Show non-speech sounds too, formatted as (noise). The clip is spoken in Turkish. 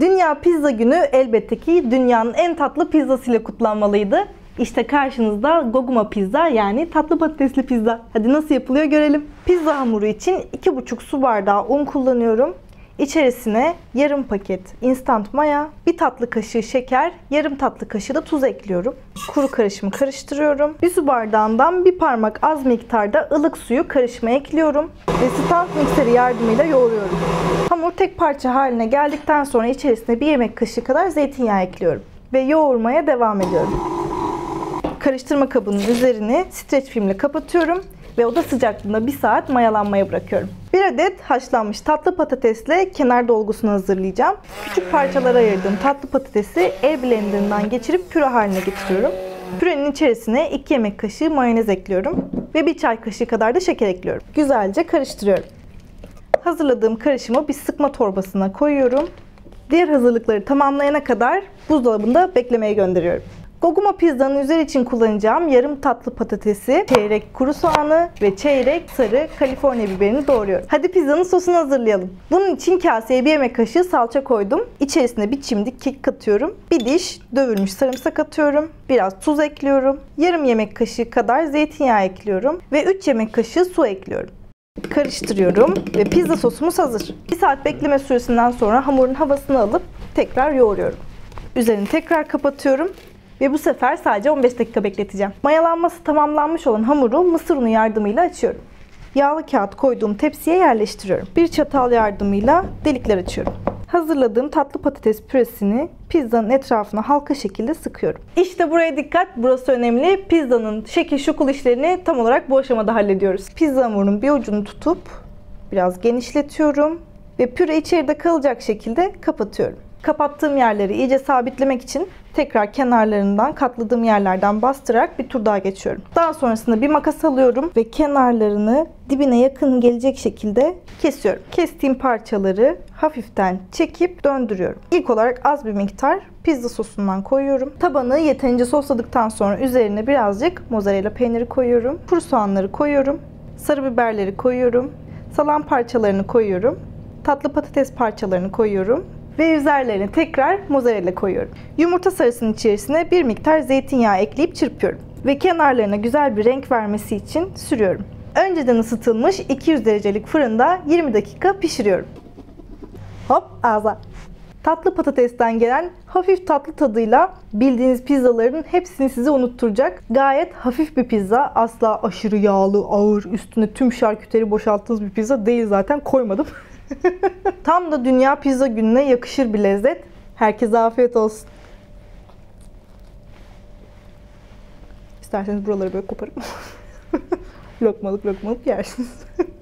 Dünya Pizza Günü elbette ki dünyanın en tatlı pizzasıyla kutlanmalıydı. İşte karşınızda Goguma pizza yani tatlı patatesli pizza. Hadi nasıl yapılıyor görelim. Pizza hamuru için 2,5 su bardağı un kullanıyorum. İçerisine yarım paket instant maya, bir tatlı kaşığı şeker, yarım tatlı kaşığı da tuz ekliyorum. Kuru karışımı karıştırıyorum. Bir su bardağından bir parmak az miktarda ılık suyu karışıma ekliyorum ve stand mikseri yardımıyla yoğuruyorum. Hamur tek parça haline geldikten sonra içerisine bir yemek kaşığı kadar zeytinyağı ekliyorum ve yoğurmaya devam ediyorum. Karıştırma kabının üzerini streç filmle kapatıyorum ve oda sıcaklığında 1 saat mayalanmaya bırakıyorum. Bir adet haşlanmış tatlı patatesle kenar dolgusunu hazırlayacağım. Küçük parçalara ayırdığım tatlı patatesi el blenderından geçirip püre haline getiriyorum. Pürenin içerisine 2 yemek kaşığı mayonez ekliyorum ve 1 çay kaşığı kadar da şeker ekliyorum. Güzelce karıştırıyorum. Hazırladığım karışımı bir sıkma torbasına koyuyorum. Diğer hazırlıkları tamamlayana kadar buzdolabında beklemeye gönderiyorum. Goguma pizzanın üzeri için kullanacağım yarım tatlı patatesi, çeyrek kuru soğanı ve çeyrek sarı Kaliforniya biberini doğruyorum. Hadi pizzanın sosunu hazırlayalım. Bunun için kaseye bir yemek kaşığı salça koydum. İçerisine bir çimdik kek katıyorum. Bir diş dövülmüş sarımsak atıyorum. Biraz tuz ekliyorum. Yarım yemek kaşığı kadar zeytinyağı ekliyorum. Ve 3 yemek kaşığı su ekliyorum. Karıştırıyorum ve pizza sosumuz hazır. 1 saat bekleme süresinden sonra hamurun havasını alıp tekrar yoğuruyorum. Üzerini tekrar kapatıyorum ve bu sefer sadece 15 dakika bekleteceğim. Mayalanması tamamlanmış olan hamuru mısır unu yardımıyla açıyorum. Yağlı kağıt koyduğum tepsiye yerleştiriyorum. Bir çatal yardımıyla delikler açıyorum. Hazırladığım tatlı patates püresini pizzanın etrafına halka şekilde sıkıyorum. İşte buraya dikkat, burası önemli. Pizzanın şekil şukul işlerini tam olarak bu aşamada hallediyoruz. Pizza hamurunun bir ucunu tutup biraz genişletiyorum ve püre içeride kalacak şekilde kapatıyorum. Kapattığım yerleri iyice sabitlemek için tekrar kenarlarından katladığım yerlerden bastırarak bir tur daha geçiyorum. Daha sonrasında bir makas alıyorum ve kenarlarını dibine yakın gelecek şekilde kesiyorum. Kestiğim parçaları hafiften çekip döndürüyorum. İlk olarak az bir miktar pizza sosundan koyuyorum. Tabanı yeterince sosladıktan sonra üzerine birazcık mozzarella peyniri koyuyorum. Kuru soğanları koyuyorum. Sarı biberleri koyuyorum. Salam parçalarını koyuyorum. Tatlı patates parçalarını koyuyorum ve üzerlerine tekrar mozzarella koyuyorum. Yumurta sarısının içerisine bir miktar zeytinyağı ekleyip çırpıyorum ve kenarlarına güzel bir renk vermesi için sürüyorum. Önceden ısıtılmış 200 derecelik fırında 20 dakika pişiriyorum. Hop ağza. Tatlı patatesten gelen hafif tatlı tadıyla bildiğiniz pizzaların hepsini size unutturacak. Gayet hafif bir pizza. Asla aşırı yağlı, ağır, üstüne tüm şarküteri boşalttığınız bir pizza değil zaten koymadım. (laughs) (laughs) Tam da Dünya Pizza Günü'ne yakışır bir lezzet. Herkese afiyet olsun. İsterseniz buraları böyle koparıp (laughs) lokmalık lokmalık yersiniz. (laughs)